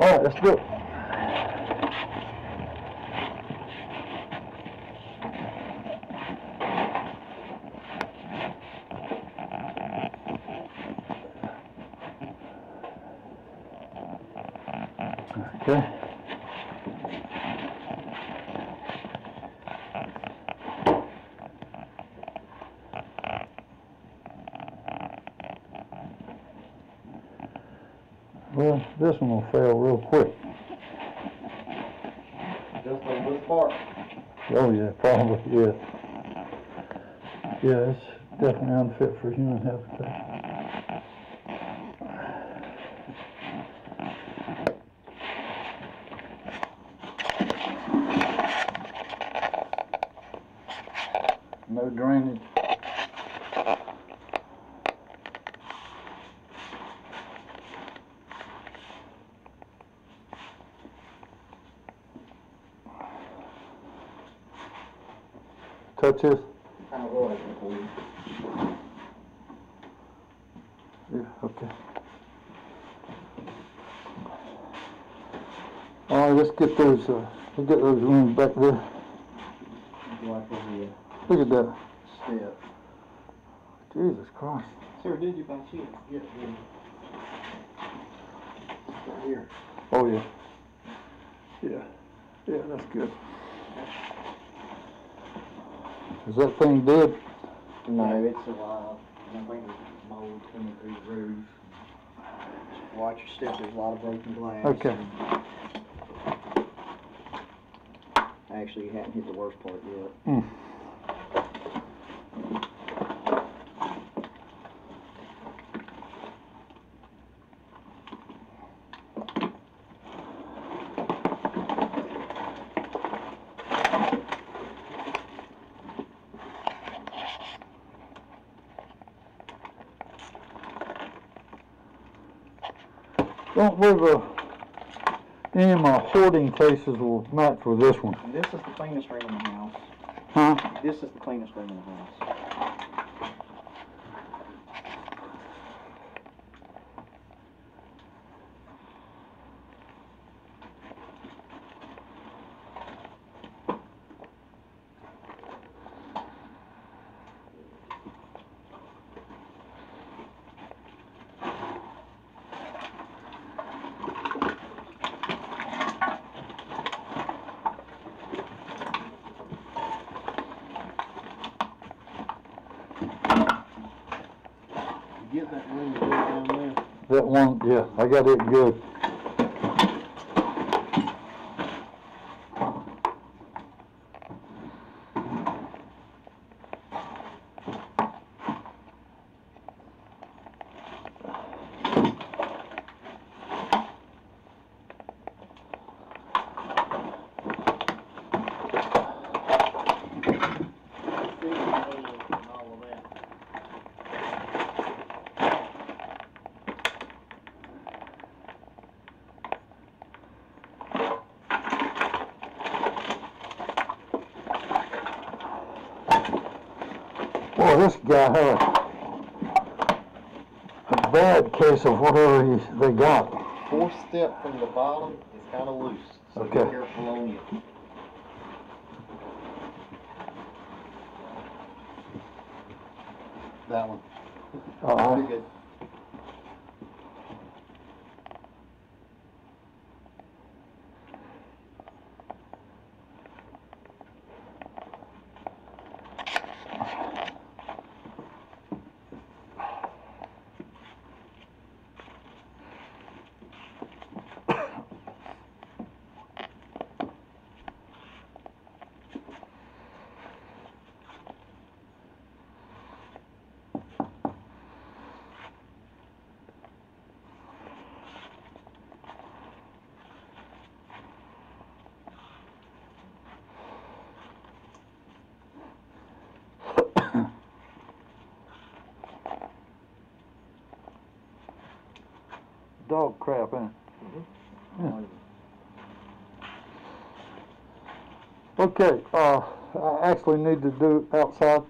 All right, let's do it. Okay. Well, this one will fail real quick. Just on this part. Oh, yeah, probably, yeah. Yeah, it's definitely unfit for human habitat. No drainage. Touches? Kind of roll it for you. Yeah, okay. All right, let's get those, uh, we'll get those rooms back there. Like over here. Look at that. Step. Jesus Christ. Sir, did you by chance get the? Right here. Oh, yeah. Yeah, yeah, that's good. Is that thing dead? No, it's alive. I think there's mold coming through the roof. Just Watch your step, there's a lot of broken glass. Okay. Actually, you haven't hit the worst part yet. Hmm. Don't believe, uh, any of my hoarding cases will match with this one. This is the cleanest room in the house. Huh? This is the cleanest room in the house. Get that down there? That one, yeah, I got it good. This guy had a, bad case of whatever he, they got. Fourth step from the bottom is kind of loose, so be Okay. careful on it. That one. Uh, Pretty good. dog crap, ain't Yeah. Okay, uh, I actually need to do outside.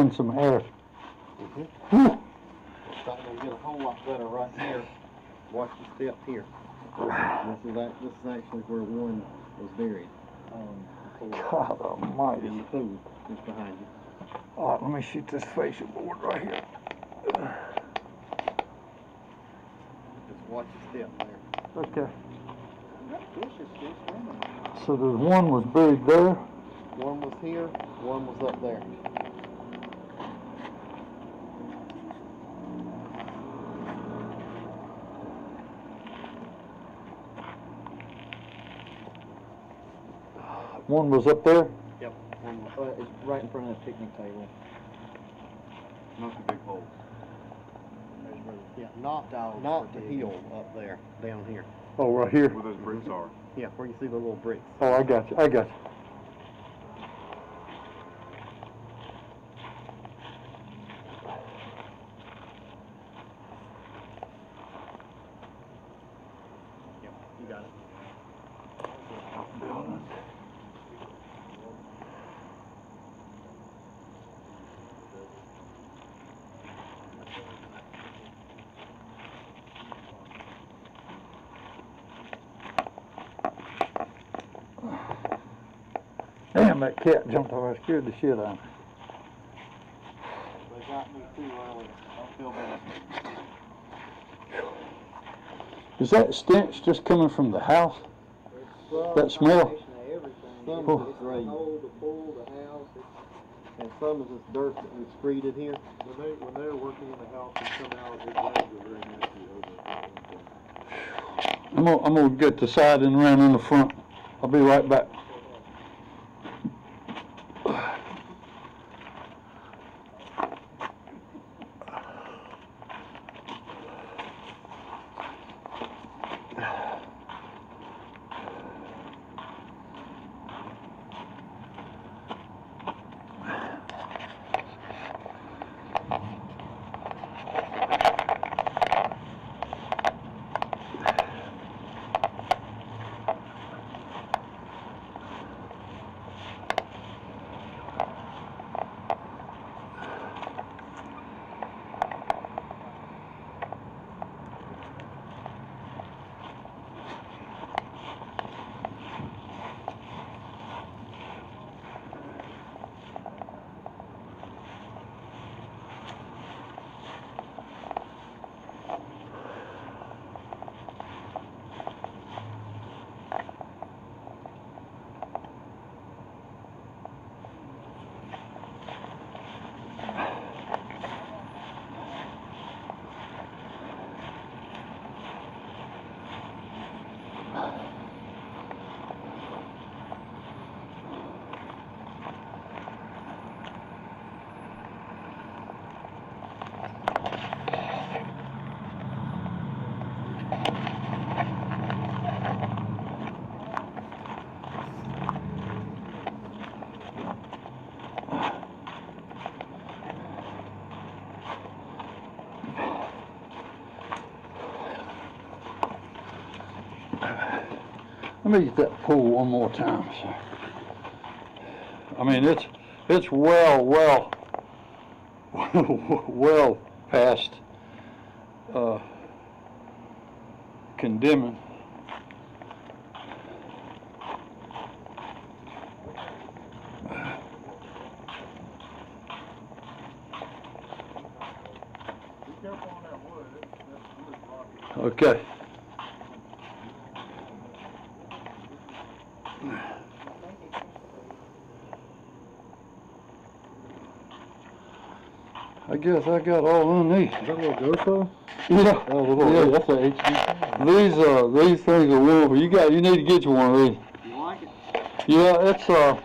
And some air. Whew. Start on get a whole lot better right here. Watch the step here. This is act, this is actually where one was buried. Um. God almighty. And the is behind you. All right, let me shoot this fascia board right here. Just watch the step there. Okay. That fish is still swimming. So there's one was buried there. One was here, one was up there. One was up there. One was, uh, it's right in front of the picnic table. Not the big holes. Yeah, not, not the hill up there, down here. Oh, right here. Where those bricks are. Yeah, where you see the little bricks. Oh, I got you. I got you. Damn, that cat jumped over. I scared the shit out of me. They got me too early. I feel bad. Is that stench just coming from the house? That smell? Some Oh. of it's grade. the pool, the house, And some of this dirt that was spreaded here. when they, when they were working in the house and come out, it was very nasty over. I'm gonna, I'm gonna get the side and around in the front. I'll be right back. Let me get that pool one more time, sir. I mean, it's, it's well, well, well past, uh, condemning. Be careful on that wood, it, that's wood rocky. Okay. I guess I got all I need. Is that a little GoPro? Yeah. Oh, little, Yeah. that's a HD. These uh these things are wonderful. You got you need to get you one of these. You like it? Yeah, it's uh